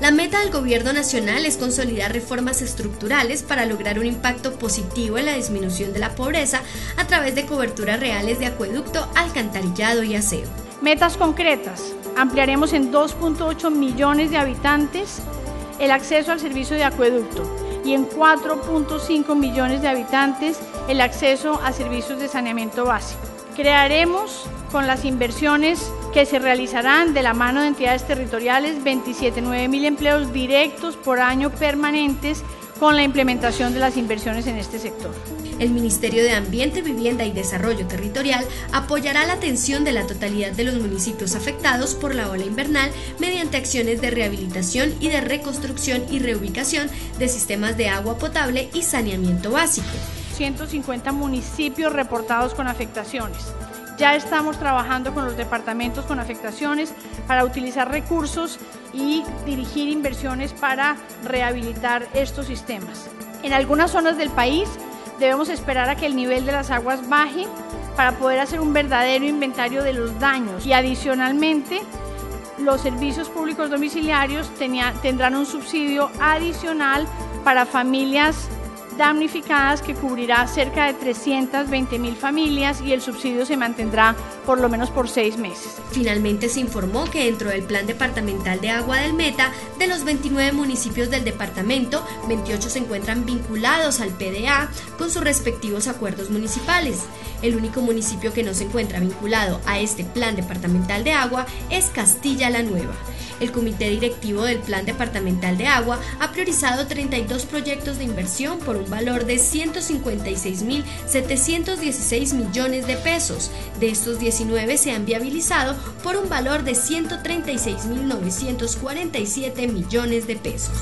La meta del gobierno nacional es consolidar reformas estructurales para lograr un impacto positivo en la disminución de la pobreza a través de coberturas reales de acueducto, alcantarillado y aseo. Metas concretas. Ampliaremos en 2.8 millones de habitantes el acceso al servicio de acueducto y en 4.5 millones de habitantes el acceso a servicios de saneamiento básico. Crearemos con las inversiones que se realizarán de la mano de entidades territoriales 27.9 mil empleos directos por año permanentes con la implementación de las inversiones en este sector. El Ministerio de Ambiente, Vivienda y Desarrollo Territorial apoyará la atención de la totalidad de los municipios afectados por la ola invernal mediante acciones de rehabilitación y de reconstrucción y reubicación de sistemas de agua potable y saneamiento básico. 150 municipios reportados con afectaciones. Ya estamos trabajando con los departamentos con afectaciones para utilizar recursos y dirigir inversiones para rehabilitar estos sistemas. En algunas zonas del país debemos esperar a que el nivel de las aguas baje para poder hacer un verdadero inventario de los daños y adicionalmente los servicios públicos domiciliarios tendrán un subsidio adicional para familias damnificadas que cubrirá cerca de 320 mil familias y el subsidio se mantendrá por lo menos por seis meses. Finalmente se informó que dentro del Plan Departamental de Agua del Meta, de los 29 municipios del departamento, 28 se encuentran vinculados al PDA con sus respectivos acuerdos municipales. El único municipio que no se encuentra vinculado a este Plan Departamental de Agua es Castilla la Nueva. El Comité Directivo del Plan Departamental de Agua ha priorizado 32 proyectos de inversión por un valor de 156.716 millones de pesos. De estos 19 se han viabilizado por un valor de 136.947 millones de pesos.